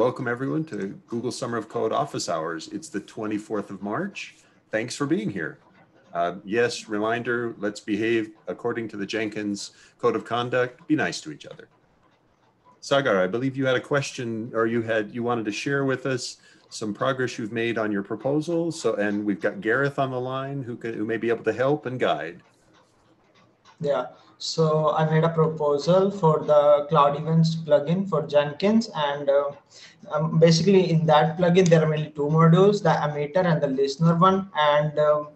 welcome everyone to Google Summer of Code office hours. It's the 24th of March. Thanks for being here. Uh, yes, reminder, let's behave according to the Jenkins Code of Conduct. Be nice to each other. Sagar, I believe you had a question or you had you wanted to share with us some progress you've made on your proposal. So, and we've got Gareth on the line who, can, who may be able to help and guide. Yeah, so I made a proposal for the Cloud Events plugin for Jenkins. And uh, um, basically in that plugin, there are mainly two modules, the emitter and the listener one. And um,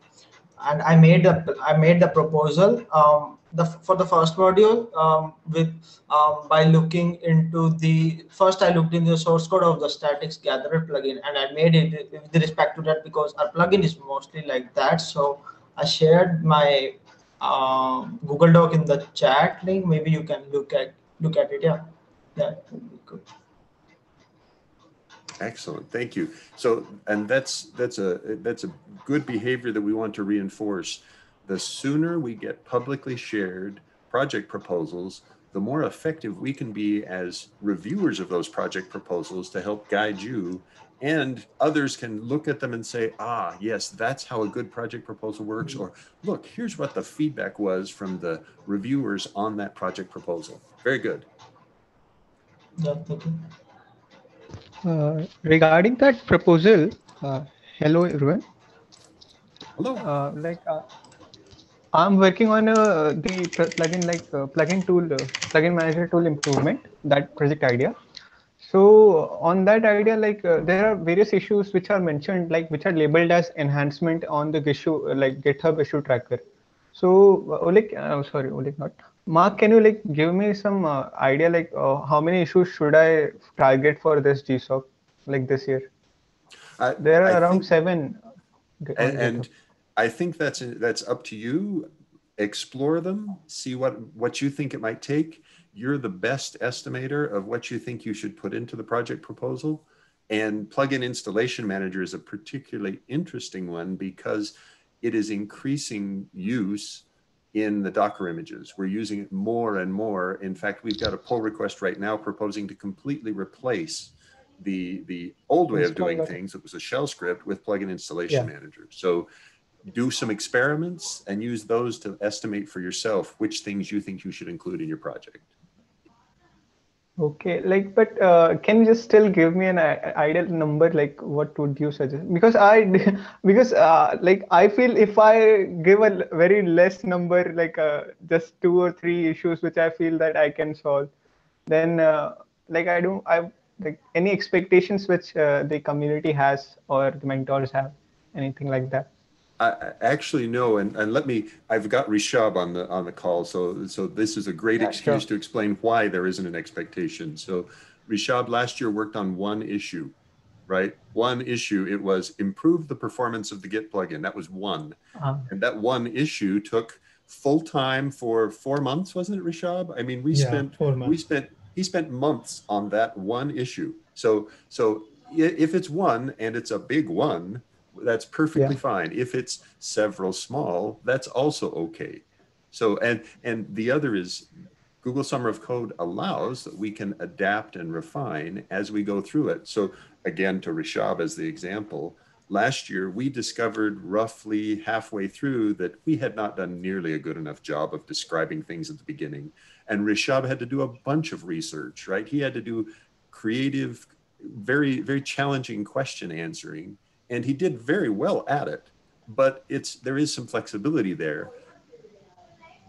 and I made the I made the proposal um, the for the first module um, with um, by looking into the first I looked in the source code of the statics gatherer plugin and I made it with respect to that because our plugin is mostly like that. So I shared my uh, Google Doc in the chat link. Maybe you can look at look at it. Yeah, yeah, good. Excellent, thank you. So, and that's that's a that's a good behavior that we want to reinforce. The sooner we get publicly shared project proposals, the more effective we can be as reviewers of those project proposals to help guide you and others can look at them and say, ah, yes, that's how a good project proposal works. Or look, here's what the feedback was from the reviewers on that project proposal. Very good. Yeah, thank you. Uh, regarding that proposal, uh, hello everyone. Hello. Uh, like uh, I'm working on uh, the plugin like uh, plugin tool, plugin manager tool improvement. That project idea. So on that idea, like uh, there are various issues which are mentioned, like which are labeled as enhancement on the issue, like GitHub issue tracker. So uh, Oleg, uh, sorry, Oleg, not Mark. Can you like give me some uh, idea, like uh, how many issues should I target for this GSOC, like this year? Uh, there are I around think- seven. and, and I think that's that's up to you. Explore them, see what what you think it might take. You're the best estimator of what you think you should put into the project proposal. And plugin installation manager is a particularly interesting one because it is increasing use in the Docker images. We're using it more and more. In fact, we've got a pull request right now proposing to completely replace the the old way of doing things. It was a shell script with plugin installation manager. So do some experiments and use those to estimate for yourself which things you think you should include in your project. Okay, like, but uh, can you just still give me an ideal number? Like, what would you suggest? Because I, because uh, like I feel if I give a very less number, like uh, just two or three issues which I feel that I can solve, then uh, like I don't, I like any expectations which uh, the community has or the mentors have, anything like that. I actually no, and, and let me. I've got Rishab on the on the call, so so this is a great Yeah, excuse sure. to explain why there isn't an expectation. So, Rishab last year worked on one issue, right? One issue. It was improve the performance of the Git plugin. That was one, Uh, and that one issue took full time for four months, wasn't it, Rishab? I mean, we Yeah, spent four we spent he spent months on that one issue. So so if it's one and it's a big one, that's perfectly fine. If it's several small, that's also okay. So and and the other is Google Summer of Code allows that we can adapt and refine as we go through it. So again, to Rishab as the example, last year we discovered roughly halfway through that we had not done nearly a good enough job of describing things at the beginning. And Rishab had to do a bunch of research, right? He had to do creative, very, very challenging question answering. And he did very well at it. But it's there is some flexibility there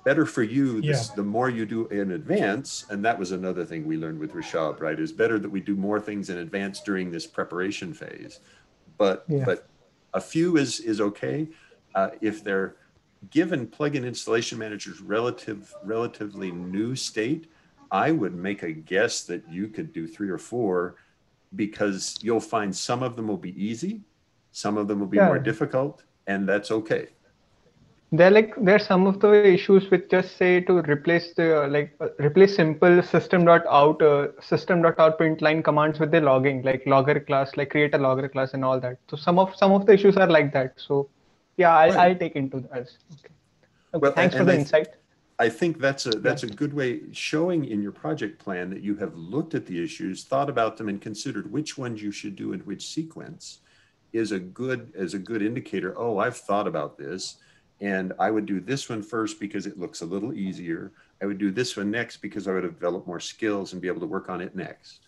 better for you this, Yeah. the more you do in advance and that was another thing we learned with rishab right is better that we do more things in advance during this preparation phase but Yeah. but a few is is okay uh, if they're given plugin installation managers relative relatively new state i would make a guess that you could do three or four because you'll find some of them will be easy some of them will be more difficult and that's okay There like there are some of the issues which just say to replace the like uh, replace simple system dot out uh, system dot out print line commands with the logging like logger class like create a logger class and all that. So some of some of the issues are like that. So yeah, I'll, Right. I'll take into that. Okay. okay Well, thanks for the I- insight. I think that's a that's a good way showing in your project plan that you have looked at the issues, thought about them, and considered which ones you should do in which sequence is a good as a good indicator. Oh, I've thought about this, and I would do this one first because it looks a little easier. I would do this one next because I would develop more skills and be able to work on it next.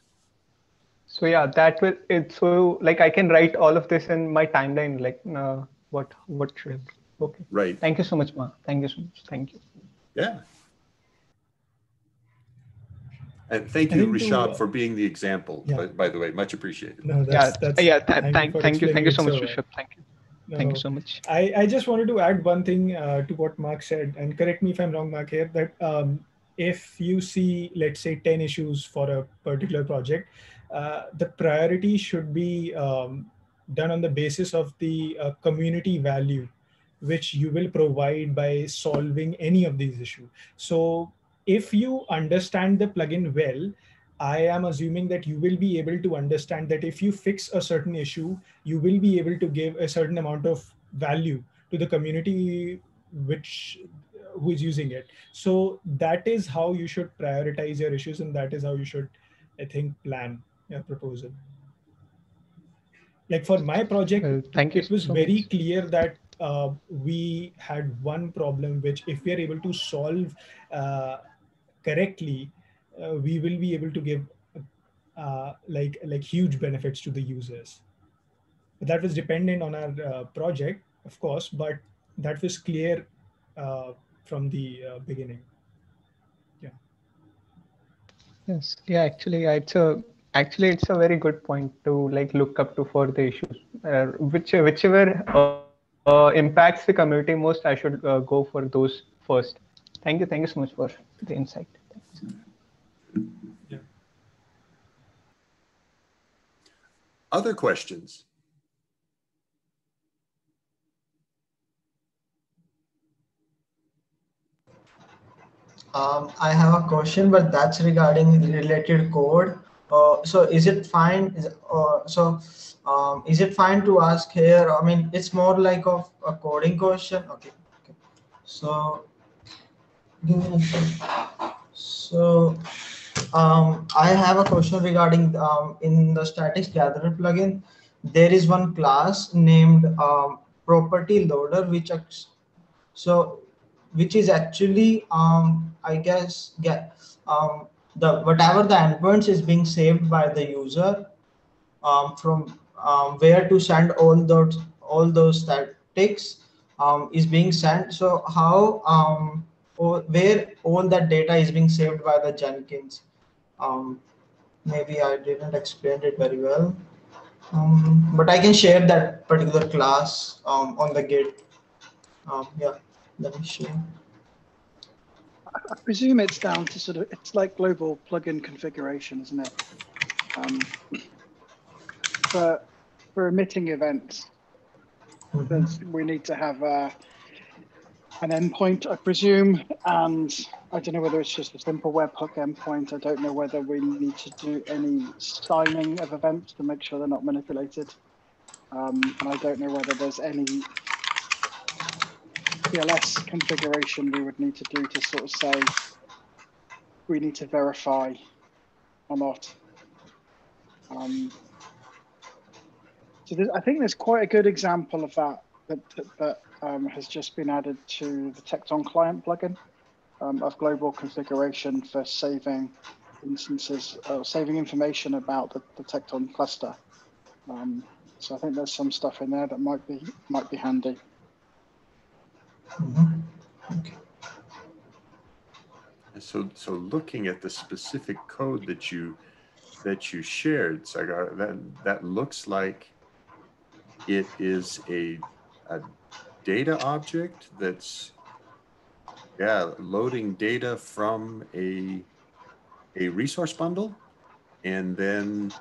So yeah, that will it. So like I can write all of this in my timeline. Like uh, what what should okay. Right. Thank you so much, Ma. Thank you so much. Thank you. Yeah. And thank you, Rishab, for being the example. Yeah. By, by, the way, much appreciated. No, that's, yeah, that's, yeah. Th- thank, thank you, thank you so much, Rishab. Thank you. No, thank you so much. I, I just wanted to add one thing uh, to what Mark said, and correct me if I'm wrong, Mark. Here, that um, if you see, let's say, ten issues for a particular project, uh, the priority should be um, done on the basis of the uh, community value which you will provide by solving any of these issues. So if you understand the plugin well, I am assuming that you will be able to understand that if you fix a certain issue, you will be able to give a certain amount of value to the community which who is using it. So that is how you should prioritize your issues, and that is how you should, I think, plan your proposal. Like for my project, uh, thank you. It was so very much. clear that uh, we had one problem which if we are able to solve uh, correctly uh, we will be able to give uh, like like huge benefits to the users but that was dependent on our uh, project of course but that was clear uh, from the beginning yeah yes yeah actually it's a actually it's a very good point to like look up to for the issues which whichever uh, impacts the community most, I should uh, go for those first. Thank you. Thank you so much for the insight. Yeah. Other questions? Um, I have a question, but that's regarding related code. Uh, so is it fine? Is, uh, so um, is it fine to ask here? I mean, it's more like of a coding question. Okay. okay. So, so um, I have a question regarding um, in the statics gatherer plugin. There is one class named um, property loader, which so which is actually um, I guess get um, the whatever the endpoints is being saved by the user um, from where to send all those all those statics is being sent. So how where all that data is being saved by the Jenkins. Um, maybe I didn't explain it very well, um, but I can share that particular class um, on the Git. Um, yeah, let me share. I presume it's down to sort of it's like global plugin configuration, isn't it? Um, for for emitting events, mm-hmm. we need to have uh, an endpoint, I presume, and I don't know whether it's just a simple webhook endpoint. I don't know whether we need to do any signing of events to make sure they're not manipulated. Um, and I don't know whether there's any TLS configuration we would need to do to sort of say we need to verify or not. Um, so I think there's quite a good example of that that, that, that um, has just been added to the Tekton client plugin um, of global configuration for saving instances, uh, saving information about the, the Tekton cluster. Um, so I think there's some stuff in there that might be might be handy. Mm-hmm. Okay. So, so looking at the specific code that you that you shared, Sagar, that that looks like it is a, a data object that's yeah loading data from a a resource bundle, and then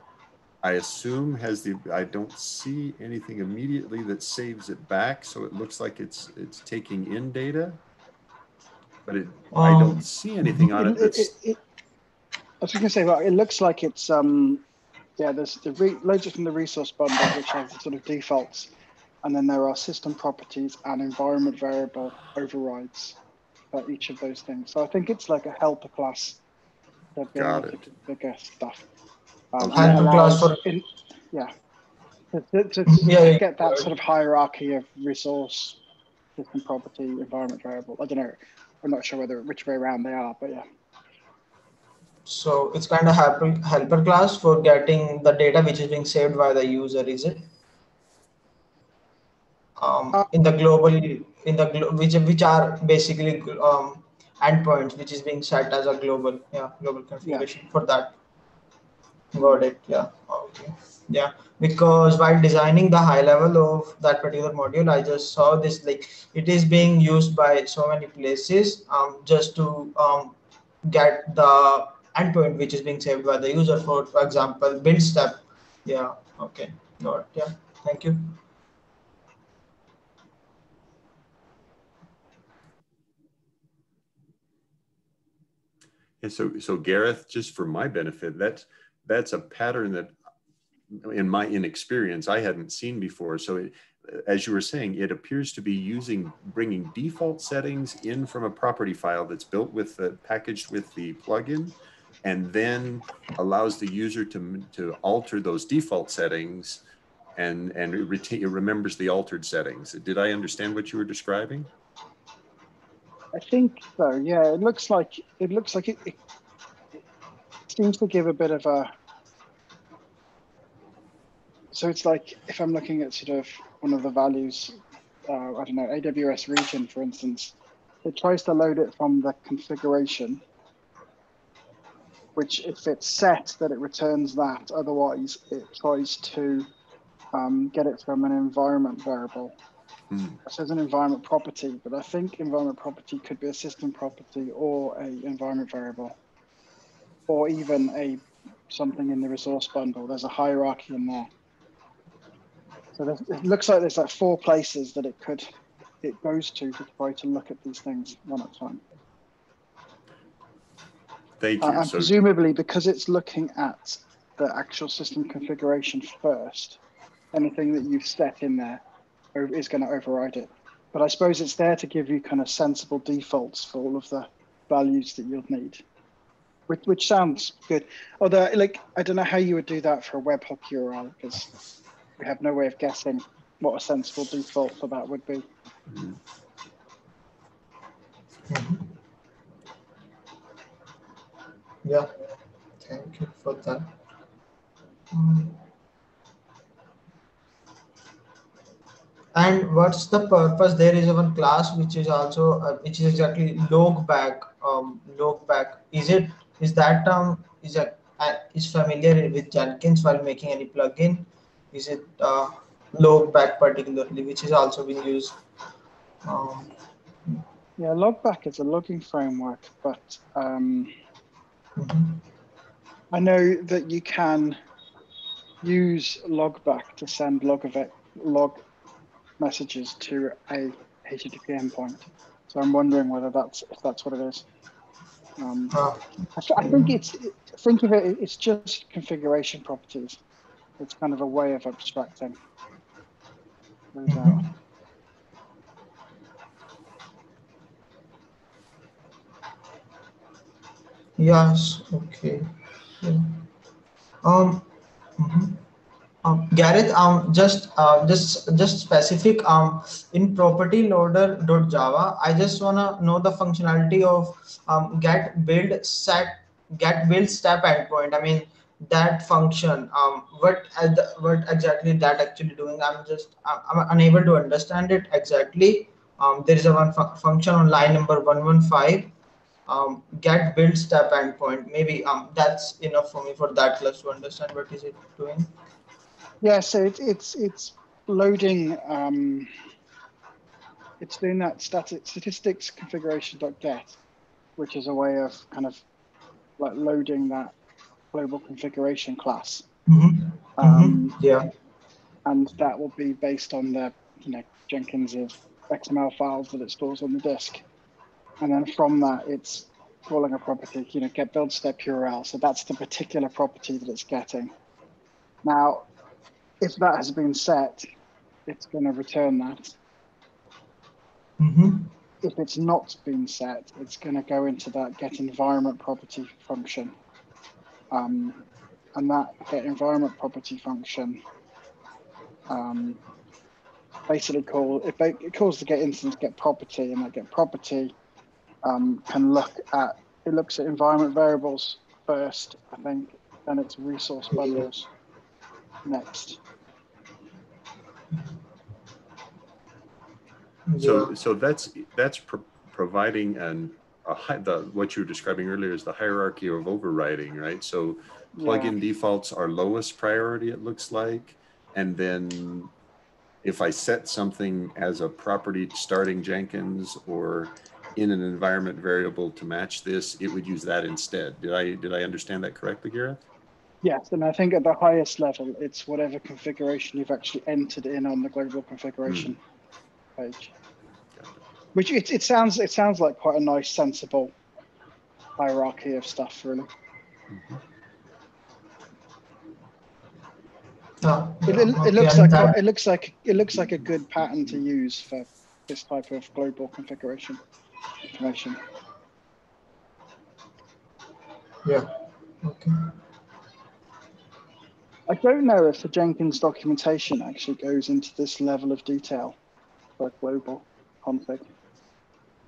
I assume has the, I don't see anything immediately that saves it back. So it looks like it's, it's taking in data, but it, um, I don't see anything on it. It, it I was going to say, well, it looks like it's, um, yeah, there's the re, loads from the resource bundle, which have sort of defaults. And then there are system properties and environment variable overrides for each of those things. So I think it's like a helper class that being Got it. to do bigger stuff. Um, Okay. and Helper class for- in- yeah. To, to, to Yeah, yeah. get that sort of hierarchy of resource, system property, environment variable. I don't know. I'm not sure whether which way around they are, but yeah. So it's kind of helper, helper class for getting the data which is being saved by the user, is it? Um, in the global in the glo- which which are basically um, endpoints, which is being set as a global, yeah, global configuration for that. Got it. Yeah. Okay. Yeah. Because while designing the high level of that particular module, I just saw this like it is being used by so many places um, just to um, get the endpoint which is being saved by the user for for example build step yeah okay got it. yeah thank you And so, so Gareth, just for my benefit, that's that's a pattern that, in my inexperience, I hadn't seen before. So, it, as you were saying, it appears to be using bringing default settings in from a property file that's built with the packaged with the plugin, and then allows the user to to alter those default settings, and and it, retain, it remembers the altered settings. Did I understand what you were describing? I think so. Yeah, it looks like it looks like it, it, it seems to give a bit of a. So it's like if I'm looking at sort of one of the values, uh, I don't know, AWS region, for instance, it tries to load it from the configuration, which if it's set that it returns that, otherwise it tries to um, get it from an environment variable. Hmm. It says an environment property, but I think environment property could be a system property or a environment variable, or even a something in the resource bundle. There's a hierarchy in there. So it looks like there's like four places that it could it goes to to try to look at these things one at a time. Thank you. Uh, and So- presumably because it's looking at the actual system configuration first, anything that you've set in there is going to override it. But I suppose it's there to give you kind of sensible defaults for all of the values that you'll need, which, which sounds good. Although, like, I don't know how you would do that for a webhook URL because we have no way of guessing what a sensible default for that would be. yeah thank you for that Mm. And what's the purpose? There is one class which is also uh, which is exactly Logback um Logback is it is that um is that uh, is familiar with jenkins while making any plugin? Is it uh, Logback particularly which is also being used? Um, Yeah, Logback is a logging framework, but um, mhm. I know that you can use Logback to send log event, log messages to a HTTP endpoint. So I'm wondering whether that's if that's what it is. Um, I, I think it's think of it. It's just configuration properties. It's kind of a way of abstracting. those out. Yes, okay. Yeah. Um, mhm. Um, Gareth, um, just, just, just specific, um, in property loader.java, I just wanna know the functionality of, um, get build set, get build step endpoint. I mean, that function, um, what, uh, what exactly that actually doing? I'm just, I'm, I'm unable to understand it exactly. Um, there is a one fu- function on line number one one five um, get build step endpoint. Maybe um, that's enough for me for that class to understand what is it doing. Yeah, so it's it's it's loading. Um, it's doing that static statistics configuration.get, which is a way of kind of like loading that global configuration class. Mm-hmm. Um, Yeah. and that will be based on the you know Jenkins's XML files that it stores on the disk, and then from that it's calling a property, you know, get build step URL. So that's the particular property that it's getting. Now, if that has been set, it's going to return that. Mm-hmm. if it's not been set, it's going to go into that get environment property function. Um, and that get environment property function um, basically call it, it calls the get instance get property and that get property um, can look at it looks at environment variables first, I think, then it's resource bundles next. So, so that's that's pro providing an a high, the what you were describing earlier is the hierarchy of overriding, right? So, plugin yeah. defaults are lowest priority. It looks like, and then if I set something as a property starting Jenkins or in an environment variable to match this, it would use that instead. Did I did I understand that correctly, Gareth? Yes, and I think at the highest level, it's whatever configuration you've actually entered in on the global configuration. Page. Which it, it sounds it sounds like quite a nice, sensible hierarchy of stuff, really. Mm -hmm. Oh, it, it, it looks like it looks like it looks like a good pattern to use for this type of global configuration information. Yeah. Okay. I don't know if the Jenkins documentation actually goes into this level of detail for global config.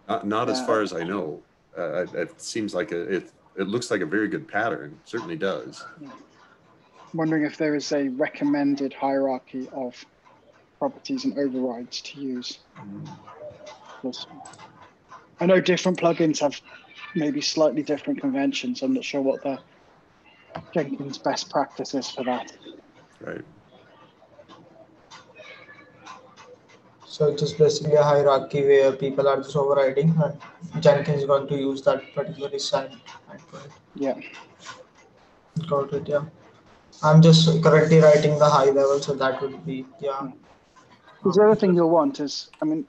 Not, not as far as I know. Uh, it seems like a, it, it looks like a very good pattern. Certainly does. Yeah. I'm wondering if there is a recommended hierarchy of properties and overrides to use. Mm. I know different plugins have maybe slightly different conventions. I'm not sure what the Jenkins best practice is for that. Right. So it's just basically a hierarchy where people are just overriding and Jenkins is going to use that particular assign. Yeah. Got it, yeah. I'm just currently writing the high level, so that would be, yeah. Because the other thing you'll want is, I mean,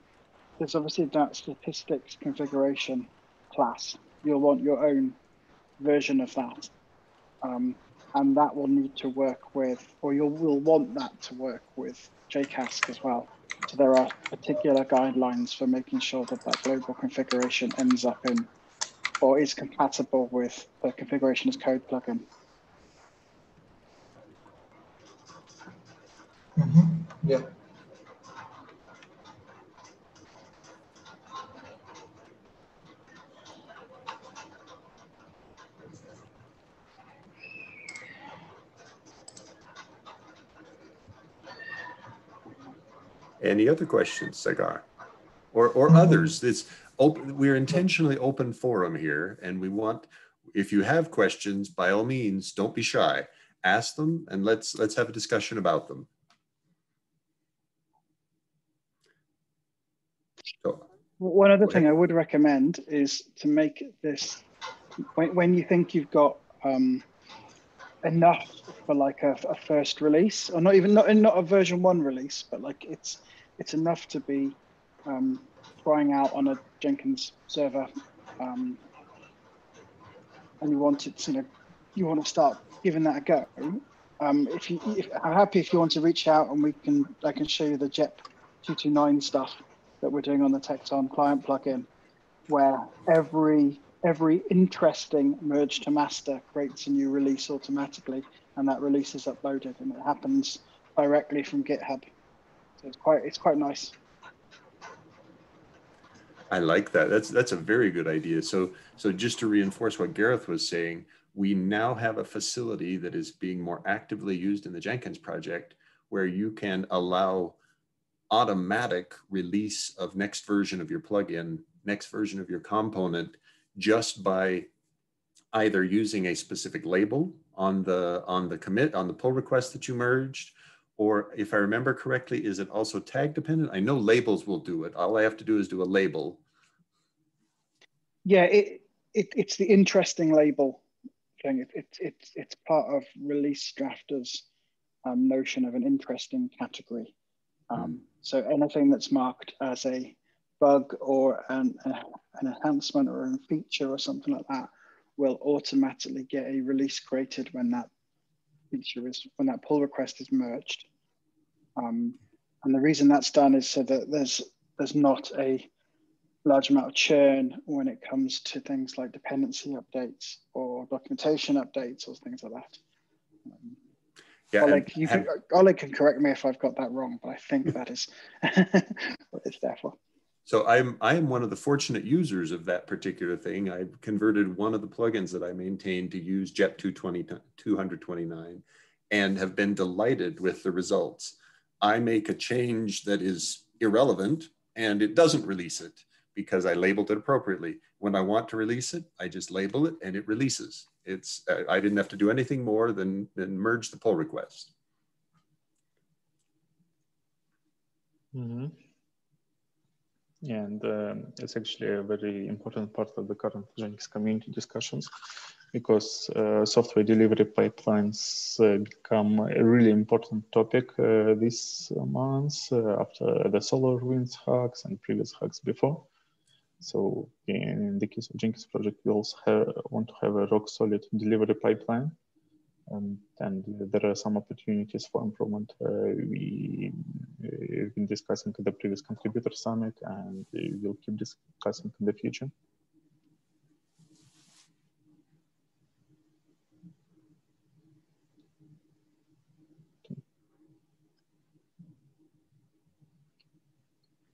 there's obviously that statistics configuration class. You'll want your own version of that. Um, and that will need to work with, or you'll will want that to work with JCASC as well. So there are particular guidelines for making sure that that global configuration ends up in, or is compatible with the configuration as code plugin. Mm -hmm. Yeah. Any other questions, Sagar? Or, or mm-hmm. others? It's open, we're intentionally open forum here and we want, if you have questions, by all means, don't be shy. Ask them and let's, let's have a discussion about them. So, One other thing I would recommend is to make this, when, when you think you've got um, enough for like a, a, first release, or not even not not a version one release, but like it's it's enough to be um, trying out on a Jenkins server, um, and you want it, you know, you want to start giving that a go. Um, if you, if, I'm happy if you want to reach out and we can, I can show you the JEP 229 stuff that we're doing on the Tekton client plugin, where every every interesting merge to master creates a new release automatically, and that release is uploaded, and it happens directly from GitHub. So it's quite it's quite nice. I like that. That's that's a very good idea. So so just to reinforce what Gareth was saying, we now have a facility that is being more actively used in the Jenkins project where you can allow automatic release of next version of your plugin, next version of your component just by either using a specific label on the on the commit on the pull request that you merged or if I remember correctly, is it also tag dependent? I know labels will do it. All I have to do is do a label. Yeah, it, it it's the interesting label thing. It, it, it, it's part of release drafters um, notion of an interesting category. Um, mm. So anything that's marked as a bug or an, an enhancement or a feature or something like that will automatically get a release created when that feature is when that pull request is merged. Um, and the reason that's done is so that there's there's not a large amount of churn when it comes to things like dependency updates or documentation updates or things like that. Um, yeah, Oleg, you can, Oleg can correct me if I've got that wrong, but I think that is what it's there for. So I'm I am one of the fortunate users of that particular thing. I've converted one of the plugins that I maintain to use JEP 229 and have been delighted with the results. I make a change that is irrelevant and it doesn't release it because I labeled it appropriately. When I want to release it, I just label it and it releases. It's I didn't have to do anything more than, than merge the pull request. Mm -hmm. And um, it's actually a very important part of the current Jenkins community discussions because uh, software delivery pipelines uh, become a really important topic uh, this month uh, after the SolarWinds hacks and previous hacks before. So in the case of Jenkins project, we also have, want to have a rock solid delivery pipeline. Um, and there are some opportunities for improvement. Uh, we, have been discussing at the previous contributor summit and we'll keep discussing in the future.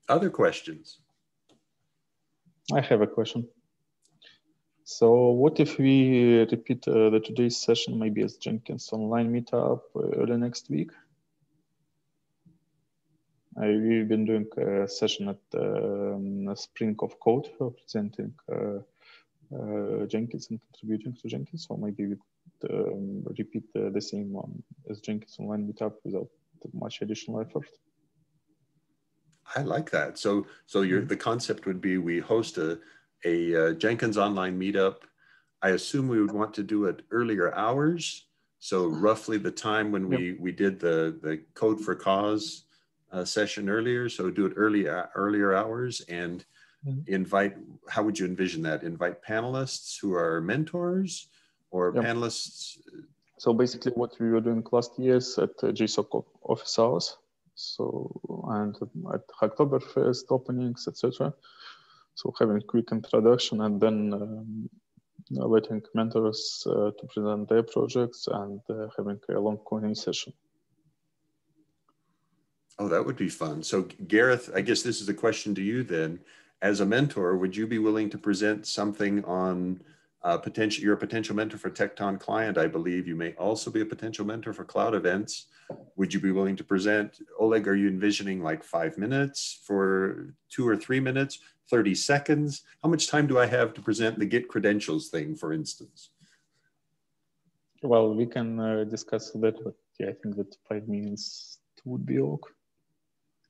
Other questions? I have a question. So what if we repeat uh, the today's session maybe as Jenkins online meetup uh, early next week? Uh, we've been doing a session at um, Spring of Code for presenting uh, uh, Jenkins and contributing to Jenkins. So maybe we could um, repeat the same one as Jenkins online meetup without much additional effort. I like that. So, so your mm-hmm. the concept would be we host a a uh, Jenkins online meetup. I assume we would want to do it earlier hours. So roughly the time when we yep. we did the the code for cause uh, session earlier. So do it early uh, earlier hours and mm-hmm. invite. How would you envision that? Invite panelists who are mentors or yep. panelists. So basically, what we were doing last year is at uh, GSOC office hours so and at Hacktoberfest openings, etc. So having a quick introduction and then um, letting mentors uh, to present their projects and uh, having a long coding session. Oh, that would be fun. So Gareth, I guess this is a question to you then. As a mentor, would you be willing to present something on uh, potential? You're a potential mentor for Tekton Client, I believe. You may also be a potential mentor for Cloud Events would you be willing to present? Oleg, are you envisioning like five minutes for two or three minutes, 30 seconds? How much time do I have to present the Git credentials thing, for instance? Well, we can uh, discuss that, but yeah, I think that five minutes would be okay,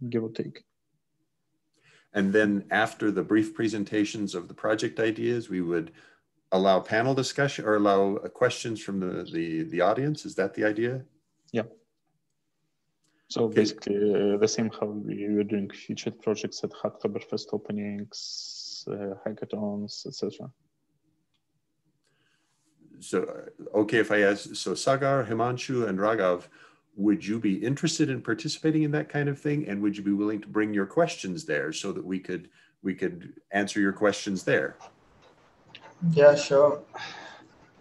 give or take. And then after the brief presentations of the project ideas, we would allow panel discussion or allow uh, questions from the, the, the audience. Is that the idea? Yeah. So okay. basically, uh, the same how we were doing featured projects at Hacktoberfest openings, uh, hackathons, etc. So, uh, okay, if I ask, so Sagar, Himanshu, and Raghav, would you be interested in participating in that kind of thing? And would you be willing to bring your questions there so that we could we could answer your questions there? Yeah, sure.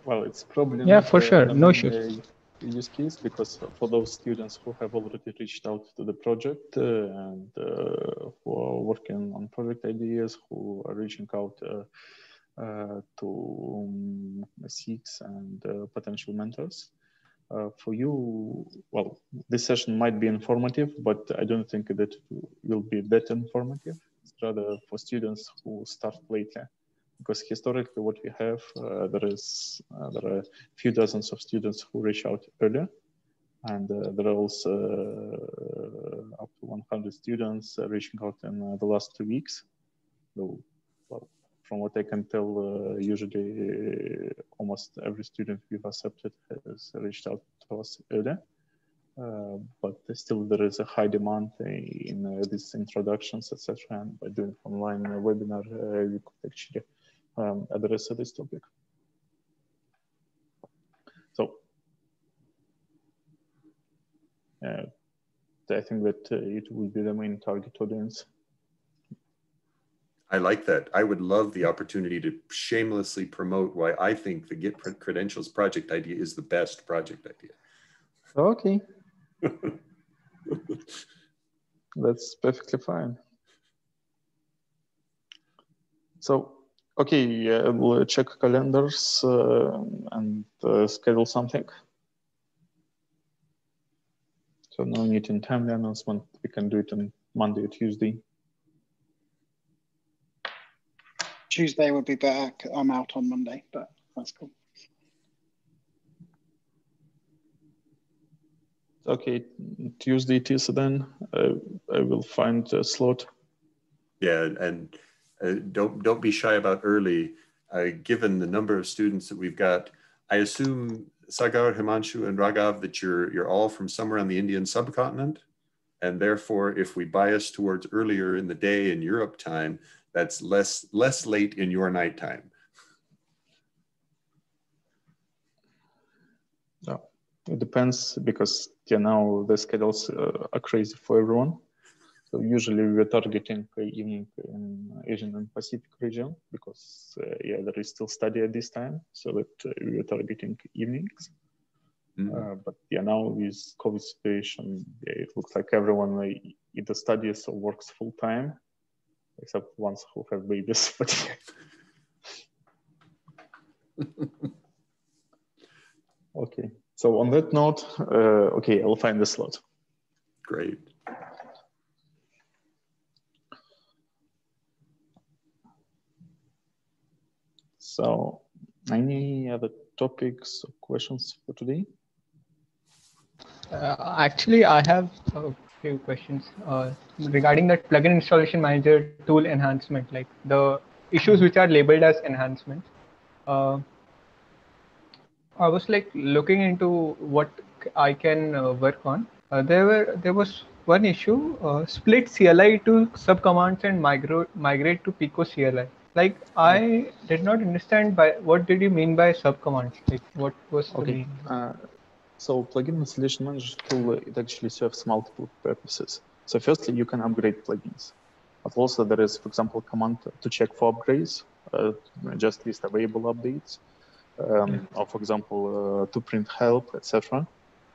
Well, it's probably yeah, for sure, no issues use case because for those students who have already reached out to the project uh, and uh, who are working on project ideas, who are reaching out uh, to um, SIGs and potential mentors. Uh, for you, well, this session might be informative, but I don't think that it will be that informative. It's rather for students who start later because historically what we have, uh, there is uh, there are a few dozens of students who reach out earlier, and uh, there are also uh, up to 100 students uh, reaching out in uh, the last two weeks. So, well, from what I can tell, usually almost every student we've accepted has reached out to us earlier. But still there is a high demand in these introductions, etc. And by doing online webinar, we could actually um, address this topic. So uh, I think that uh, it will be the main target audience. I like that. I would love the opportunity to shamelessly promote why I think the Git credentials project idea is the best project idea. Okay. That's perfectly fine. So, okay, uh, we'll check calendars uh, and uh, schedule something. So no need in timely announcement. We can do it on Monday or Tuesday. Tuesday would be better. I'm out on Monday, but that's cool. Okay, Tuesday it is then. Uh, I will find a slot. Yeah, and uh, don't don't be shy about early. Uh, given the number of students that we've got, I assume Sagar, Himanshu, and Raghav that you're you're all from somewhere on the Indian subcontinent, and therefore, if we bias towards earlier in the day in Europe time, that's less less late in your nighttime. No, it depends because yeah, now the schedules uh, are crazy for everyone. So usually we're targeting evening in Asian and Pacific region because uh, yeah, there is still study at this time, so that uh, we're targeting evenings. Mm. Uh, but yeah, now with COVID situation, yeah, it looks like everyone uh, either studies or works full time, except ones who have babies. But okay. So on that note, uh, okay, I'll find the slot. Great. So any other topics or questions for today? Uh, actually, I have a few questions uh, regarding that plugin installation manager tool enhancement, like the issues which are labeled as enhancements. Uh, I was like looking into what I can uh, work on. Uh, there were there was one issue: uh, split CLI to subcommands and migrate migrate to picocli. Like I did not understand by what did you mean by subcommands? Like what was okay. Uh, so plugin installation manager tool it actually serves multiple purposes. So firstly, you can upgrade plugins, but also there is, for example, command to check for upgrades, uh, just list available updates um, or for example, uh, to print help, etc.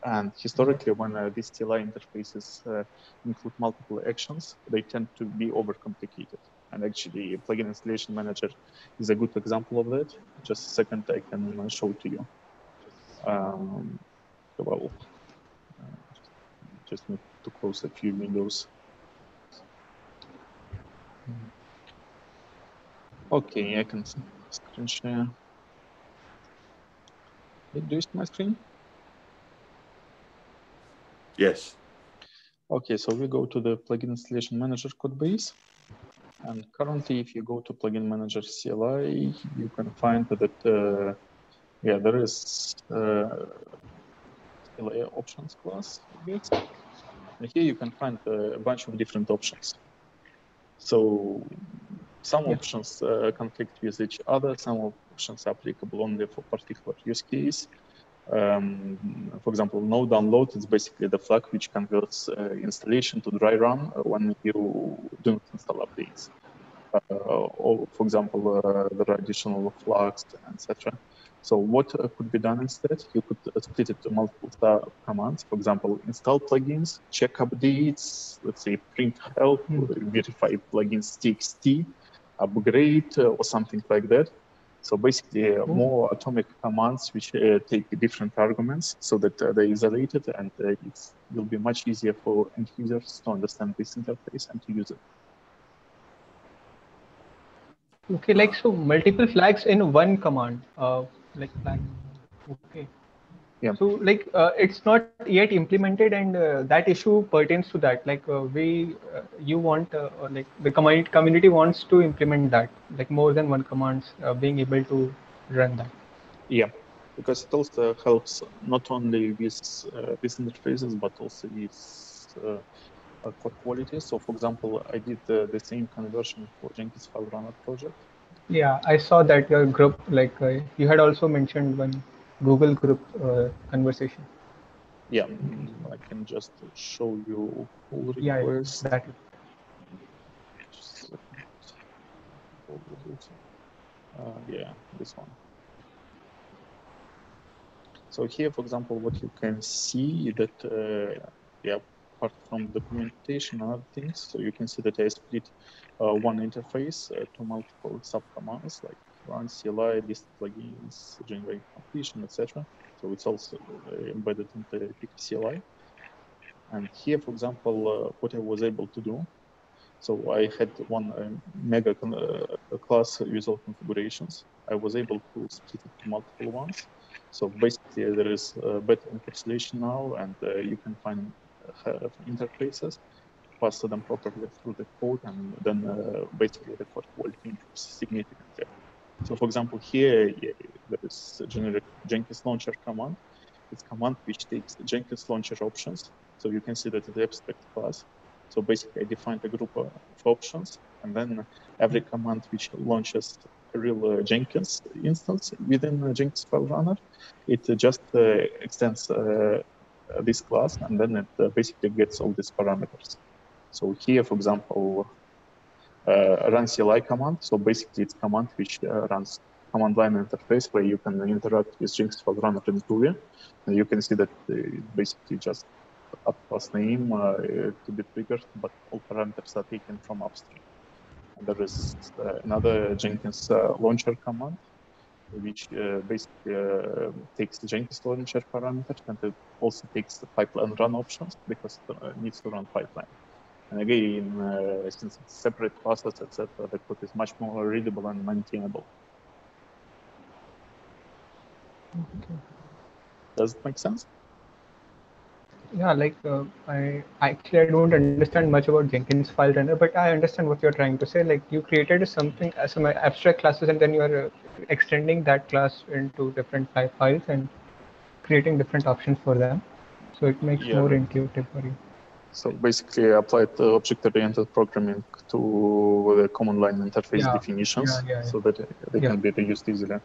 And historically, when uh, these CLI interfaces uh, include multiple actions, they tend to be overcomplicated. And actually, Plugin Installation Manager is a good example of that. Just a second, I can show to you. Um, well, just need to close a few windows. Okay, I can screen share. Do you see my screen? Yes. Okay, so we go to the plugin installation manager code base. And currently, if you go to plugin manager CLI, you can find that, uh, yeah, there is uh, CLI options class. And here you can find a bunch of different options. So some yeah. options uh, conflict with each other, some options are applicable only for particular use case. Um, for example, no download is basically the flag which converts uh, installation to dry run when you don't install updates. Uh, or, for example, uh, there are additional flags, etc. So what uh, could be done instead? You could uh, split it to multiple commands. For example, install plugins, check updates, let's say print help, mm -hmm. verify plugins txt, upgrade, uh, or something like that. So basically, uh, more atomic commands which uh, take different arguments so that uh, they're isolated and uh, it will be much easier for end users to understand this interface and to use it. Okay, like so multiple flags in one command, uh, like flag. Okay yeah. So like uh, it's not yet implemented and uh, that issue pertains to that. Like uh, we uh, you want uh, like the community community wants to implement that like more than one commands uh, being able to run that. Yeah. Because it also helps not only with these interfaces but also with code quality so for example i did the same conversion for jenkinsfile runner project. Yeah i saw that your group like you had also mentioned one Google group uh, conversation. Yeah, I can just show you pull request. Yeah, that. Uh, yeah, this one. So here, for example, what you can see that, uh, yeah, apart from documentation and other things, so you can see that I split uh, one interface uh, to multiple subcommands like run CLI, list plugins, generate completion, etc. So it's also uh, embedded into picocli. And here, for example, uh, what I was able to do, so I had one uh, mega class user configurations. I was able to split it to multiple ones. So basically, there is better encapsulation now, and uh, you can find uh, interfaces, pass them properly through the code, and then uh, basically the code quality improves significantly. So for example, here there is a generic Jenkins launcher command. It's command which takes the Jenkins launcher options. So you can see that the abstract class. So basically I defined a group of options and then every command which launches a real uh, Jenkins instance within uh, Jenkinsfile runner. It uh, just extends this class and then it basically gets all these parameters. So here, for example, uh, run CLI command. So basically, it's command which uh, runs command line interface where you can interact with Jenkinsfile runner in Groovy. And you can see that it basically just up plus name uh, to be triggered, but all parameters are taken from upstream there is uh, another Jenkins uh, launcher command, which uh, basically takes the Jenkins launcher parameters and it also takes the pipeline run options because it needs to run pipeline. And again, uh, since it's separate classes, etc., the code is much more readable and maintainable. Okay. Does it make sense? yeah like uh, i actually i don't understand much about jenkinsfile runner but i understand what you're trying to say like you created something as some abstract classes and then you are uh, extending that class into different files and creating different options for them so it makes yeah. more intuitive for you so basically I applied the object-oriented programming to the command line interface yeah. definitions yeah, so that they can be reused easily.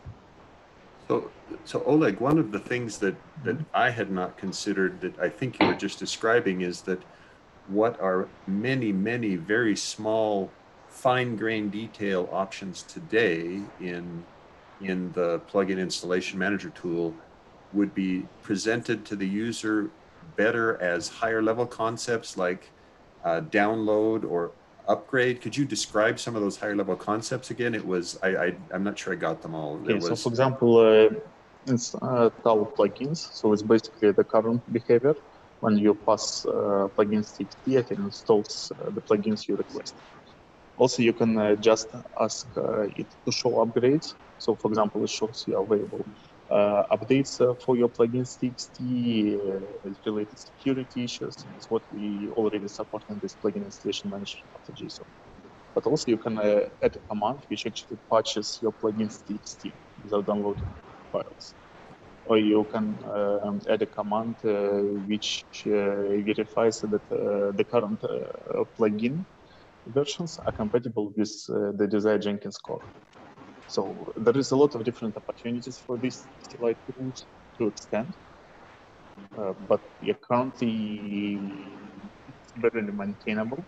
So, so Oleg, one of the things that, that I had not considered that I think you were just describing is that what are many, many very small, fine-grained detail options today in, in the plugin installation manager tool would be presented to the user better as higher level concepts like uh, download or upgrade. Could you describe some of those higher level concepts again? It was I, I am not sure I got them all. Okay, was... so for example, uh, it's uh, plugins. So it's basically the current behavior when you pass uh, plugins txt, it installs uh, the plugins you request. Also, you can uh, just ask uh, it to show upgrades. So, for example, it shows you available Uh, updates uh, for your plugins TXT, uh, related security issues. It's what we already support in this plugin installation management JSON. But also you can uh, add a command which actually patches your plugins TXT without downloading files. Or you can uh, um, add a command which verifies that the current plugin versions are compatible with the desired Jenkins core. So there is a lot of different opportunities for these CLI tools to extend. Uh, but yeah, currently it's barely maintainable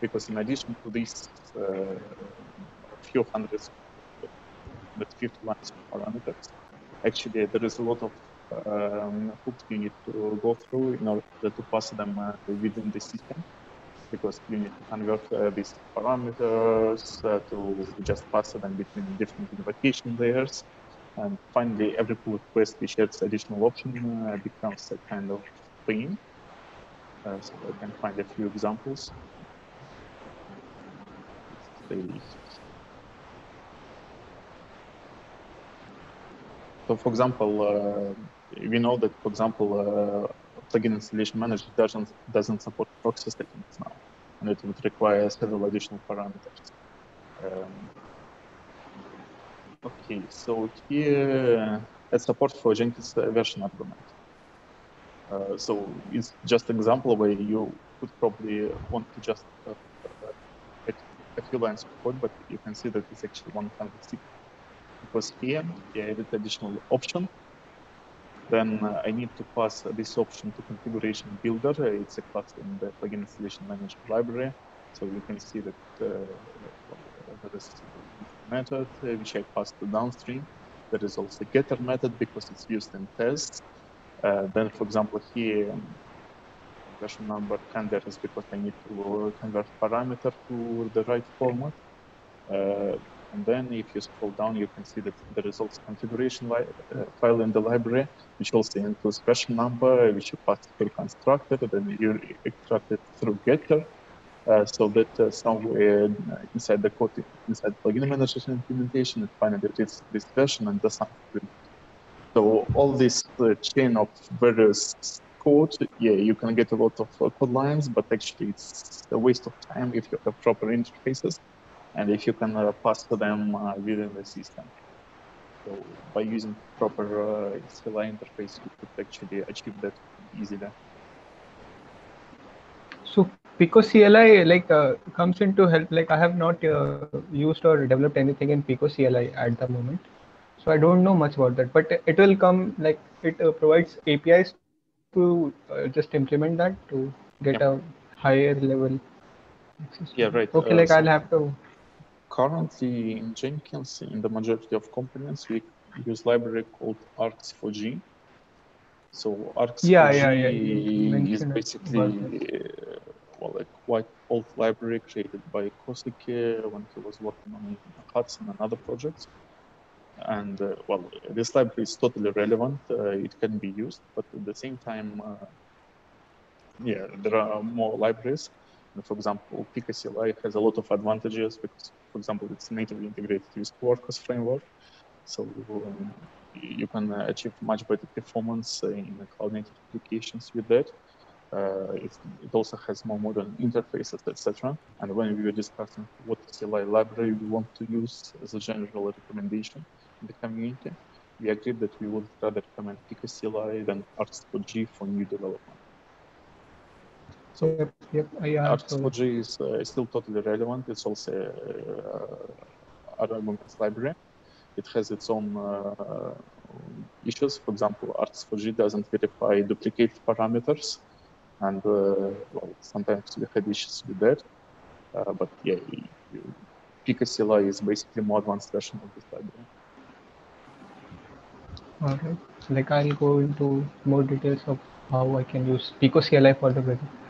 because in addition to these uh, few hundreds, but 51 parameters, actually there is a lot of um, hoops you need to go through in order to pass them uh, within the system because you need to convert uh, these parameters uh, to just pass them between different invocation layers. And finally, every pull request which adds additional option uh, becomes a kind of pain. Uh, so I can find a few examples. So for example, uh, we know that, for example, uh, plugin installation manager doesn't doesn't support proxy settings now and it would require several additional parameters. Um, okay, so here a support for Jenkins version argument. Uh, so it's just example where you would probably want to just uh, uh, a few lines of code, but you can see that it's actually 160 because here I added additional option then uh, I need to pass this option to configuration builder. It's a class in the plugin installation manager library. So you can see that uh, there is method, uh, which I passed to downstream. There is also getter method because it's used in tests. Uh, then, for example, here, um, version number converts because I need to convert parameter to the right format. Uh, and then if you scroll down, you can see that there is also configuration uh, file in the library, which also includes version number, which you pass through constructor, then you extract it through getter. Uh, so that uh, somewhere inside the code, inside plugin manager implementation, it finally reads this version and does something. So all this uh, chain of various code, yeah, you can get a lot of uh, code lines, but actually it's a waste of time if you have proper interfaces and if you can uh, pass to them uh, within the system. So by using proper uh, CLI interface, you could actually achieve that easily. So picocli like uh, comes into help. Like I have not uh, used or developed anything in picocli at the moment, so I don't know much about that. But it will come like it uh, provides APIs to just implement that to get a higher level. Yeah, right. Okay, like so I'll have to currently in Jenkins, in the majority of components, we use library called args4j. So args4j yeah, yeah, yeah. is basically uh, well, a quite old library created by Kohsuke when he was working on Hudson and other projects. And uh, well, this library is totally relevant. Uh, it can be used, but at the same time, uh, yeah, there are more libraries for example, PicoCLI has a lot of advantages because, for example, it's natively integrated with Quarkus framework. So um, you can achieve much better performance in cloud native applications with that. Uh, it, it, also has more modern interfaces, etc. And when we were discussing what CLI library we want to use as a general recommendation in the community, we agreed that we would rather recommend PicoCLI than args4j for new development. So yep, yep, yeah, args4j is uh, still totally relevant. It's also uh, arguments library. It has its own uh, issues. For example, args4j doesn't verify duplicate parameters, and uh, well, sometimes we had issues with that. Uh, but yeah, PicoCLI is basically more advanced version of this library. Alright, like I'll go into more details of how I can use PicoCLI for the project.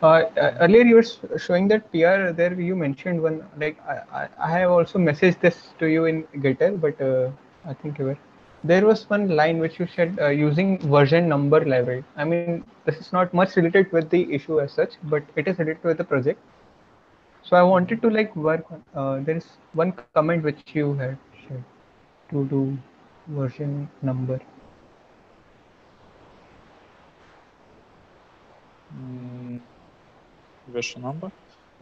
Uh, earlier you were showing that PR there you mentioned one like I, I have also messaged this to you in Gitter but uh, I think you were there was one line which you said uh, using version number library. I mean this is not much related with the issue as such but it is related with the project. So I wanted to like work on uh, there is one comment which you had shared to do version number version number.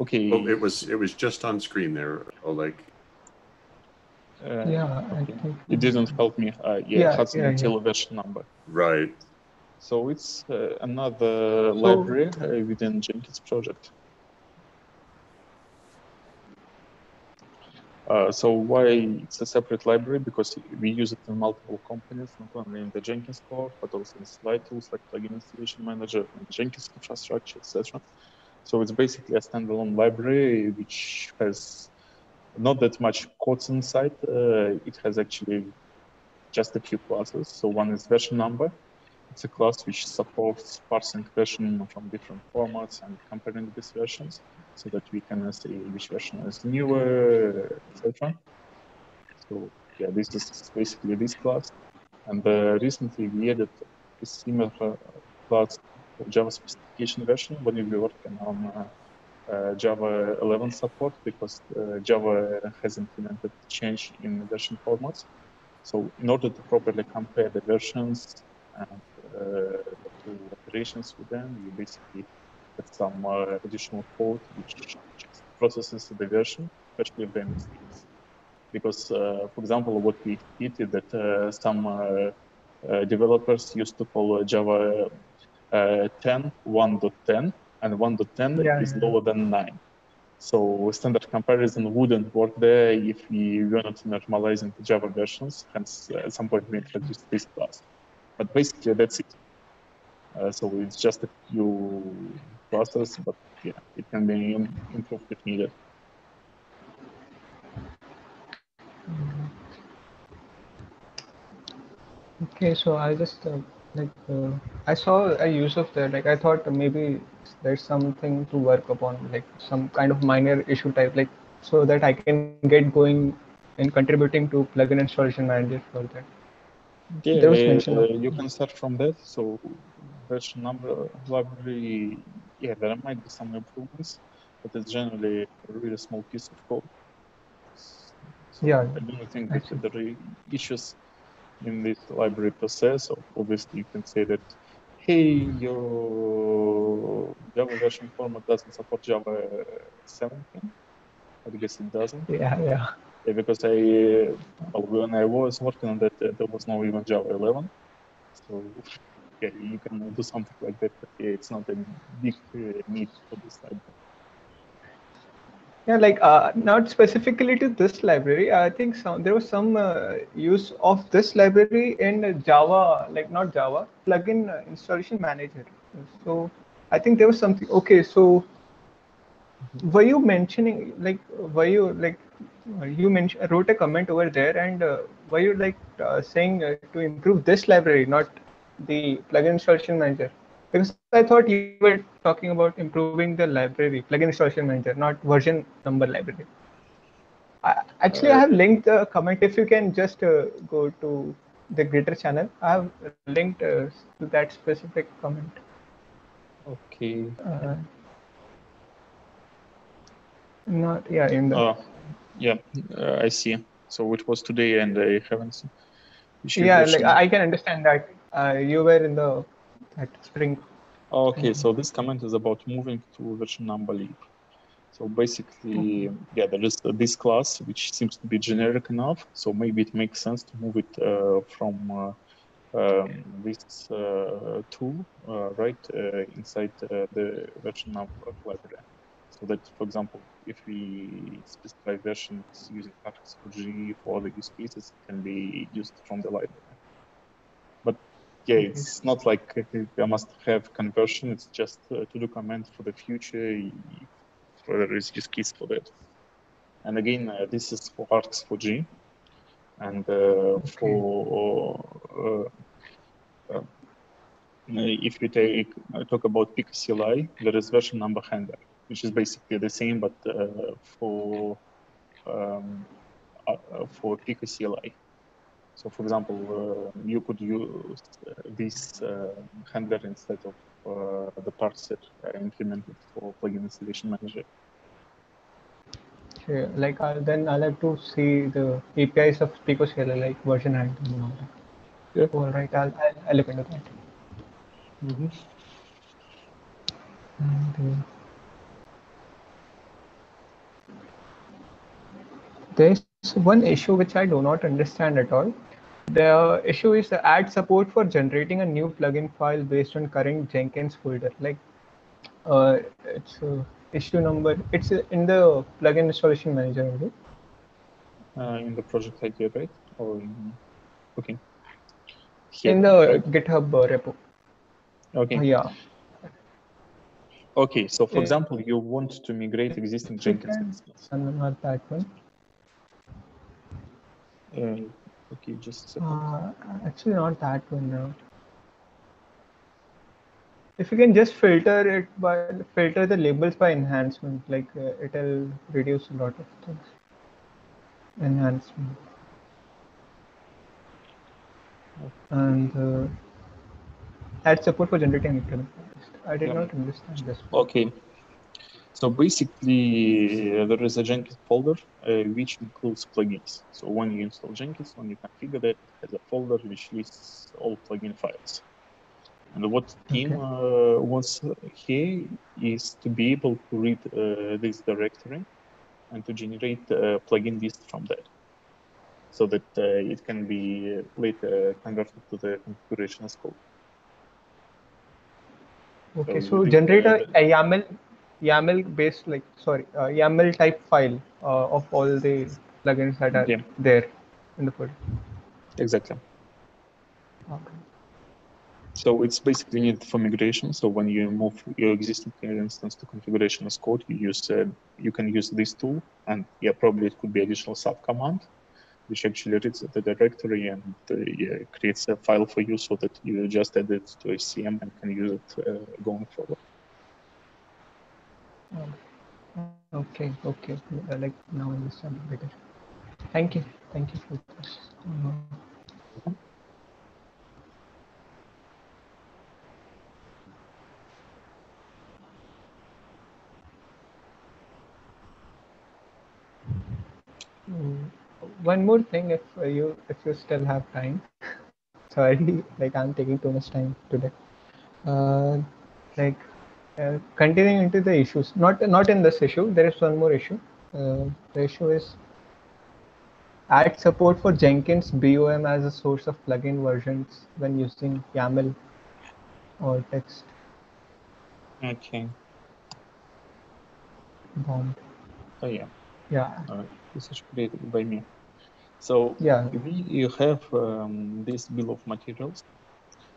Okay. Oh, it was it was just on screen there, Oleg. Uh, yeah, okay. it didn't help me. Uh, yeah, yeah, it has yeah, until yeah. version number. Right. So it's uh, another so, library uh, within Jenkins project. Uh, so why it's a separate library? Because we use it in multiple components, not only in the Jenkins core, but also in CLI tools like Plugin Installation Manager and Jenkins infrastructure, etc. So it's basically a standalone library which has not that much codes inside. Uh, it has actually just a few classes. So one is version number. It's a class which supports parsing version from different formats and comparing these versions so that we can say which version is newer, etc. So yeah, this is basically this class. And uh, recently we added a similar class Java specification version when we were working on uh, uh, Java 11 support because uh, Java has implemented change in version formats. So in order to properly compare the versions and the operations with them, you basically had some additional code which processes the version, especially if they mistakes. Because, uh, for example, what we did is that uh, some uh, developers used to call Java uh, 10, 1.10, and 1.10 yeah, is lower than 9. So standard comparison wouldn't work there if we were not normalizing the Java versions. Hence, uh, at some point we introduced this class. But basically, that's it. Uh, so it's just a few classes, but yeah, it can be improved if needed. Okay, so I'll just uh, like uh, I saw a use of that. Like I thought maybe there's something to work upon, like some kind of minor issue type, like so that I can get going in contributing to plugin installation manager for that. Yeah, There was mention uh, of- you can start from that. So version number library, yeah, there might be some improvements, but it's generally a really small piece of code. So Yeah, I don't think that there are issues in this library process. Obviously you can say that, hey, your Java version format doesn't support Java 17. I guess it doesn't. Yeah, yeah. Yeah, because I, uh, when I was working on that, uh, there was no even Java 11. So, yeah, you can do something like that, but yeah, it's not a big uh, need for this library. Yeah, like uh, not specifically to this library. I think some there was some uh, use of this library in Java, like not Java, plugin uh, installation manager. So I think there was something. Okay, so were you mentioning like were you like you mentioned wrote a comment over there and uh, were you like uh, saying uh, to improve this library, not the plugin installation manager? Because I thought you were talking about improving the library, plugin installation manager, not version number library. I, actually, I have linked the comment. If you can just uh, go to the Gitter channel, I have linked uh, to that specific comment. Okay. Uh, not yeah in the Uh, yeah, uh, I see. So it was today, and I haven't seen. yeah like I can understand that uh, you were in the that spring. Okay, so this comment is about moving to version number leap. So basically, yeah, there is this class which seems to be generic enough. So maybe it makes sense to move it uh, from uh, um, this uh, tool uh, right uh, inside uh, the version number library. So that, for example, if we specify versions using args4j for other use cases, it can be used from the library. Yeah, it's not like I must have conversion. It's just uh, to document for the future if there is use case for that. And again, uh, this is for args4j, and uh, for uh, uh, if you take uh, talk about picocli, there is version number handler, which is basically the same, but uh, for um, for picocli. So, for example, uh, you could use uh, this uh, handler instead of uh, the parser implemented for plugin installation manager. Sure. Like I'll, then I'll have to see the APIs of picocli, like version handling and all that. Yeah. All right, I'll, I'll, I'll look into that. And, uh, there's one issue which I do not understand at all. The issue is the add support for generating a new plugin file based on current Jenkins folder. Like, uh, it's uh, issue number. It's uh, in the plugin installation manager. only. Uh, in the project idea, right? Or in, okay. In the right? GitHub uh, repo. okay. Yeah. Okay. So, for Yeah. example, you want to migrate existing Jenkins can- instance. And not that one. Uh, okay, just. Uh, actually, not that one now. If you can just filter it by filter the labels by enhancement, like uh, it'll reduce a lot of things. Enhancement. And uh, add support for generating. I did Yeah. not understand this. Okay. So basically, uh, there is a Jenkins folder uh, which includes plugins. So when you install Jenkins, when you configure that, it has a folder which lists all plugin files. And what team uh, wants here is to be able to read uh, this directory and to generate a plugin list from that, so that uh, it can be later converted to the configuration as code. Okay, So so generate uh, a YAML YAML based like sorry uh, YAML type file uh, of all the plugins that are Yeah. there in the folder. Exactly. Okay. So it's basically needed for migration. So when you move your existing instance to configuration as code, you use uh, you can use this tool, and yeah, probably it could be additional sub command which actually reads the directory and uh, yeah, creates a file for you so that you just add it to CM and can use it uh, going forward. Okay, okay. I like now I understand better. Thank you. Thank you for this. Mm, one more thing if you if you still have time sorry like i'm taking too much time today uh, like uh, continuing into the issues not not in this issue there is one more issue uh, the issue is add support for jenkins bom as a source of plugin versions when using yaml or text Okay. BOM Oh yeah. yeah this is created by me. So yeah we you have um, this bill of materials.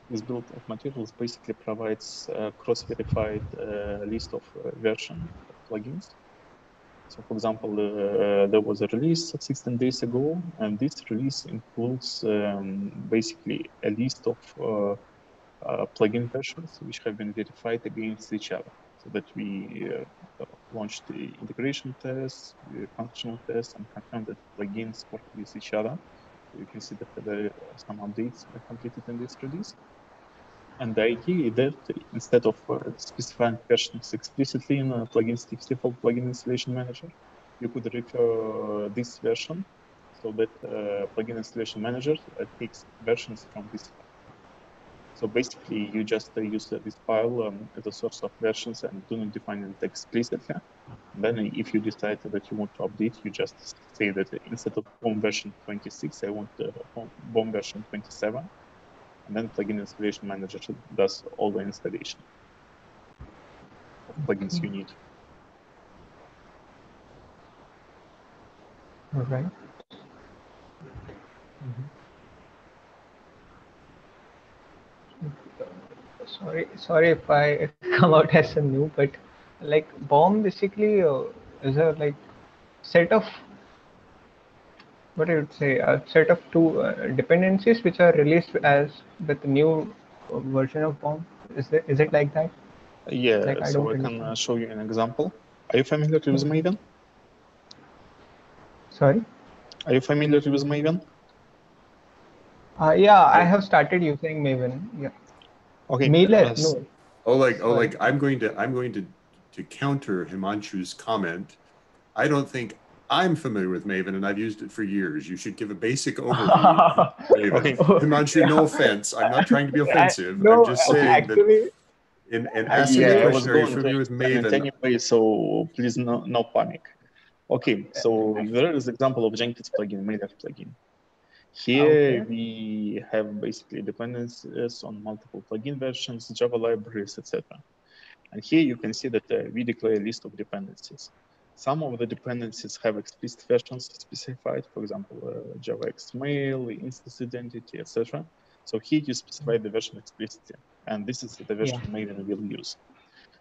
This bill of materials basically provides a cross-verified uh, list of uh, version plugins. So, for example, uh, there was a release 16 days ago, and this release includes um, basically a list of uh, uh, plugin versions which have been verified against each other, so that we uh, launched the integration tests, the functional tests, and confirmed that plugins work with each other. You can see that there are some updates completed in this release. And the idea is that instead of uh, specifying versions explicitly in a plugins TXT for plugin installation manager, you could refer this version so that uh, plugin installation manager uh, takes versions from this file. So basically, you just uh, use uh, this file um, as a source of versions and do not define it explicitly. Then, if you decide that you want to update, you just say that instead of BOM version 26, I want uh, BOM version 27 and then plugin installation manager does all the installation. Of plugins you need. all right sorry sorry if i come out as a new but like BOM basically uh, is a like set of what I would say a set of two uh, dependencies which are released as with the new uh, version of BOM is it is it like that Yeah, Like, I so don't I can uh, show you an example. Are you familiar with Maven? sorry Are you familiar with Maven? uh, yeah i have started using maven yeah Okay. mailer uh, no Oh, like oh, Sorry. like I'm going to I'm going to to counter Himanshu's comment. I don't think I'm familiar with Maven, and I've used it for years. You should give a basic overview. Maven. Okay. Himanshu, no offense. I'm not trying to be I- offensive. no, I'm just saying that actually in, in I- asking yeah, the question, are you familiar with Maven? anyway, so please no, no panic. Okay, so there is example of Jenkins plugin, Mailer plugin. Here Okay. we have basically dependencies on multiple plugin versions, Java libraries, etc. And here you can see that uh, we declare a list of dependencies. Some of the dependencies have explicit versions specified, for example, uh, Java XMail, instance identity, etc. So here you specify the version explicitly, and this is the version Maven will use.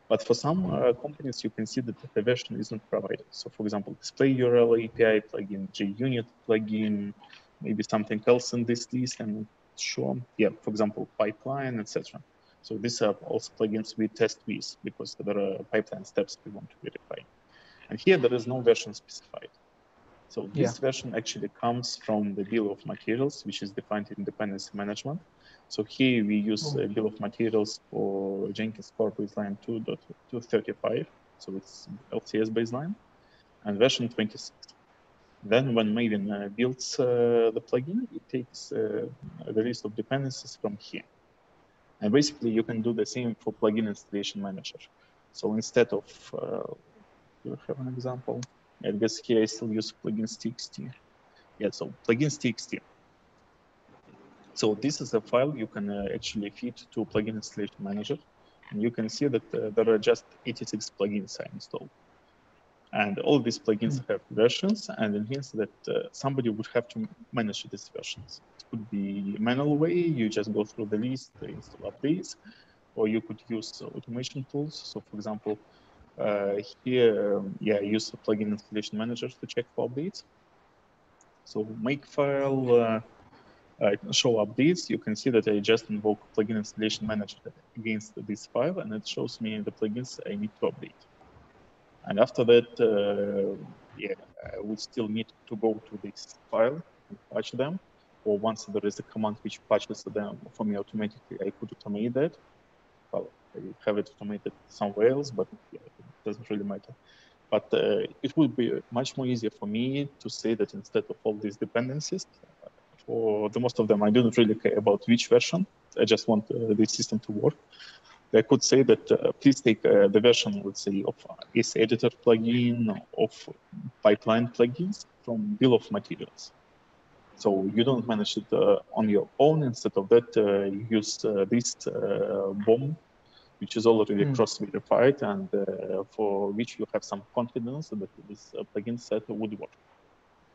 But for some uh, companies, you can see that the version isn't provided. So for example, display URL API plugin, JUnit plugin, maybe something else in this list, I'm not sure. Yeah, for example, pipeline, etc. So these are also plugins we test with because there are pipeline steps we want to verify. And here there is no version specified. So this version actually comes from the bill of materials, which is defined in dependency management. So here we use a bill of materials for Jenkins core baseline 2.235. So it's LTS baseline and version 26. Then when Maven uh, builds uh, the plugin, it takes uh, the list of dependencies from here. And basically you can do the same for plugin installation manager. So instead of, have an example? I guess here I still use plugins txt. Yeah, so plugins txt. So this is a file you can uh, actually feed to plugin installation manager. And you can see that uh, there are just 86 plugins I installed. And all these plugins have versions, and it means that uh, somebody would have to manage these versions. It could be manual way, you just go through the list, install updates, or you could use automation tools. So for example, here, um, yeah, use the plugin installation manager to check for updates. So make file uh, uh, show updates. You can see that I just invoke plugin installation manager against this file, and it shows me the plugins I need to update. And after that, uh, yeah, I would still need to go to this file and patch them. Or once there is a command which patches them for me automatically, I could automate that. Well, I have it automated somewhere else, but yeah, doesn't really matter. But uh, it would be much more easier for me to say that instead of all these dependencies, for the most of them, I don't really care about which version. I just want uh, the system to work. I could say that uh, please take uh, the version, let's say, of ACE editor plugin, of pipeline plugins from bill of materials. So you don't manage it uh, on your own. Instead of that, uh, you use uh, this BOM, which is already mm. cross-verified and for which you have some confidence that this plugin set would work.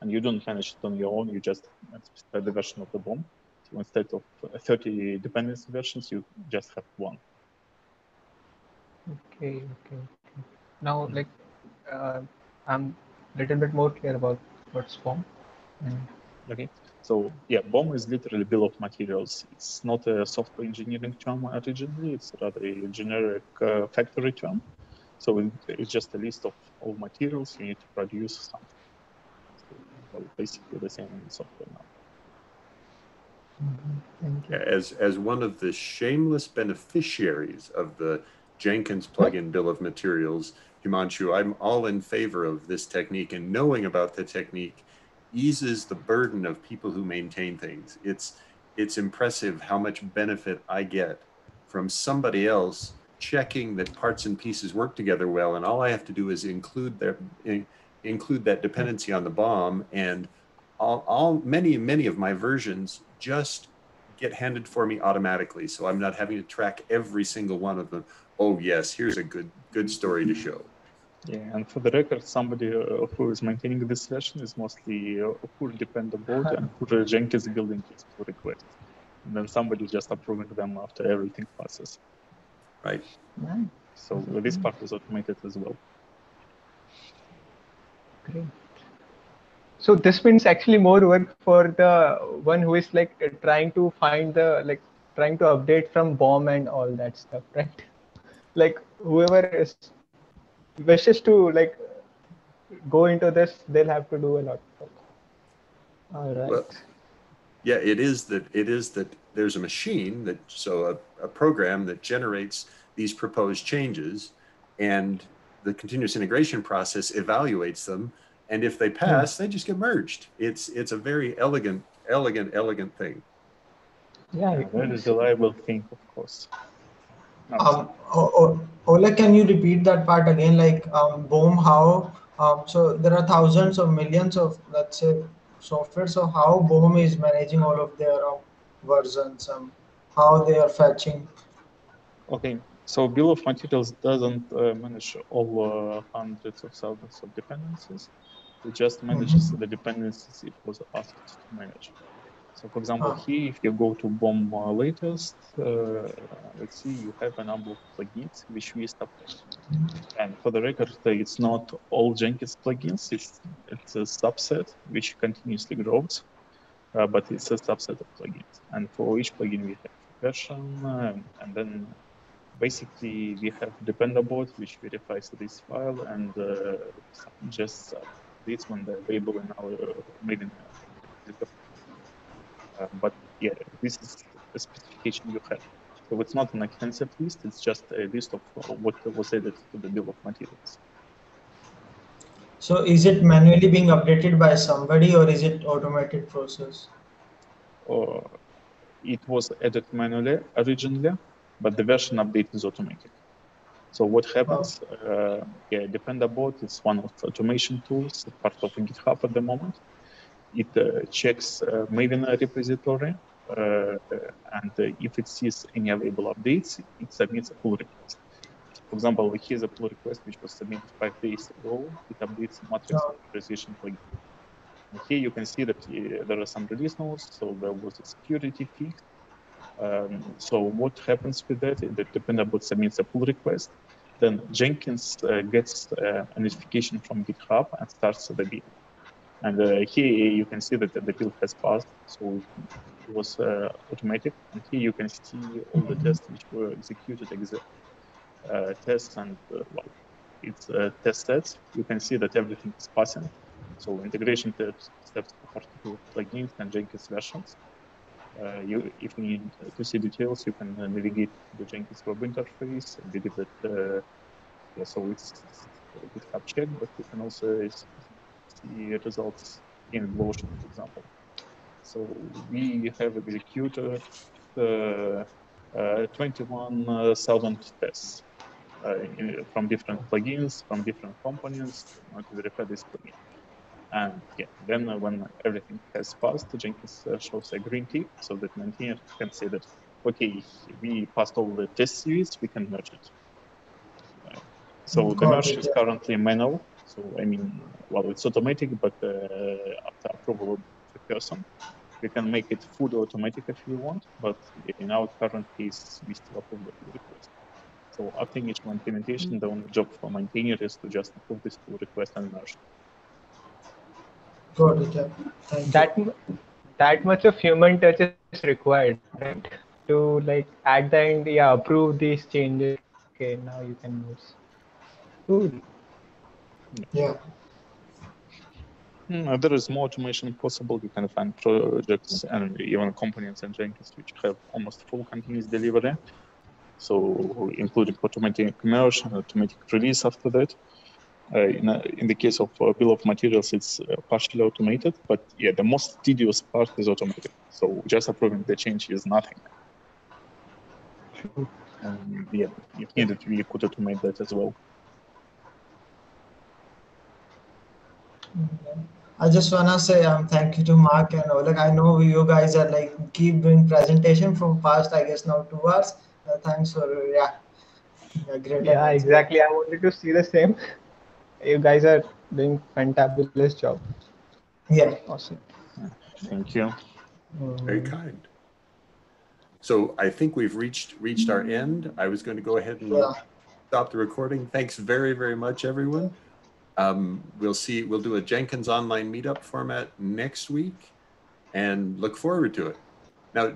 And you don't manage it on your own. You just specify the version of the BOM. So instead of 30 dependency versions, you just have one. Okay, okay, okay. Now, like, uh, I'm a little bit more clear about what's BOM. Mm. Okay, so yeah, BOM is literally bill of materials. It's not a software engineering term originally. It's rather a generic uh, factory term. So it, it's just a list of all materials you need to produce something. So, well, basically the same in software now. Mm-hmm. As as one of the shameless beneficiaries of the Jenkins plugin bill of materials, Himanshu, I'm all in favor of this technique and knowing about the technique eases the burden of people who maintain things. It's it's impressive how much benefit I get from somebody else checking that parts and pieces work together well, and all I have to do is include their in, include that dependency on the BOM, and all, all many many of my versions just get handed for me automatically, so I'm not having to track every single one of them oh yes, here's a good good story to show. Yeah, and for the record, somebody uh, who is maintaining this version is mostly uh, full Dependabot and who Jenkins building his pull request. And then somebody just approving them after everything passes. Right. Nice. So this part is automated as well. Great. So this means actually more work for the one who is like trying to find the like trying to update from BOM and all that stuff, right? like whoever is wishes to like go into this, they'll have to do a lot. All right. Well, yeah, it is that it is that there's a machine that so a, a program that generates these proposed changes and the continuous integration process evaluates them and if they hmm. pass they just get merged it's it's a very elegant elegant elegant thing yeah very reliable thing of course um, Oleg, can you repeat that part again? Like um, BOM, how? Um, so there are thousands of millions of let's say software. So how BOM is managing all of their um, versions? Um, how they are fetching? Okay, so bill of materials doesn't uh, manage all uh, hundreds of thousands of dependencies. It just manages mm -hmm. the dependencies it was asked to manage. So for example, ah. here, if you go to BOM uh, latest, uh, let's see, you have a number of plugins which we support. And for the record, it's not all Jenkins plugins, it's, it's a subset which continuously grows, uh, but it's a subset of plugins. And for each plugin, we have version, uh, and then basically we have dependabot which verifies this file and uh, just uh, this one the available in our uh, main uh, but yeah, this is the specification you have. So it's not an extensive list, it's just a list of what was added to the bill of materials. So is it manually being updated by somebody or is it automated process? Uh, it was added manually originally, but the version update is automatic. So what happens, oh. uh, yeah, Dependabot is one of automation tools, part of GitHub at the moment it uh, checks uh, Maven repository, uh, and if it sees any available updates, it submits a pull request. For example, here's a pull request which was submitted five days ago. It updates matrix authorization plugin. here you can see that there are some release notes, so there was a security fix. Um, so what happens with that? The dependabot submits a pull request. Then Jenkins uh, gets uh, a notification from GitHub and starts the build. And uh, here you can see that the build has passed, so it was uh, automatic. And here you can see all the tests which were executed, exe uh, tests and uh, well, it's uh, test sets. You can see that everything is passing. So integration steps, for particular plugins and Jenkins versions. Uh, you, if you need to see details, you can navigate the Jenkins web interface and edit it. yeah, so it's GitHub check, but you can also see results in Notion, for example. So we have executed uh, uh, 21,000 tests uh, in, from different plugins, from different components to verify this plugin. And yeah, then uh, when everything has passed, Jenkins uh, shows a green tick so that maintainer can say that, okay, we passed all the test series, we can merge it. So the merge is currently manual. So I mean, well, it's automatic, but uh, after approval of the person, we can make it fully automatic if you want. But in our current case, we still approve the request. So after each implementation, the only job for maintainer is to just approve this pull request and merge. Got it. Yeah. Thank that that much of human touch is required, right? To like at the end, yeah, approve these changes. Okay, now you can use. Cool. Yeah. Mm, there is more automation possible. You can find projects and even components and Jenkins which have almost full continuous delivery. So including automatic merge and automatic release after that. Uh, in, a, in, the case of uh, bill of materials, it's uh, partially automated, but yeah, the most tedious part is automated. So just approving the change is nothing. And yeah, if needed, we could automate that as well. I just wanna say um, thank you to Mark and Oleg. I know you guys are like keep doing presentation from past, I guess now two hours. Uh, thanks for yeah, great. Yeah, exactly. I wanted to see the same you guys are doing fantabulous job. Yeah. Awesome. Thank you. Very kind. So I think we've reached reached our end. I was going to go ahead and yeah. stop the recording. Thanks very very much, everyone. Um, we'll see. We'll do a Jenkins online meetup format next week, and look forward to it. Now,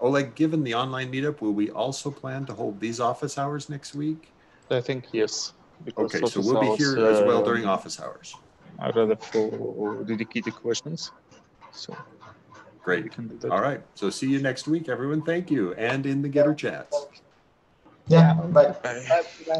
Oleg, given the online meetup, will we also plan to hold these office hours next week? I think yes. Okay, so we'll be here as well during uh, office hours. I'd rather for dedicated questions. So great. All right. So see you next week, everyone. Thank you. And in the Gitter chats. Yeah. Bye. bye. bye.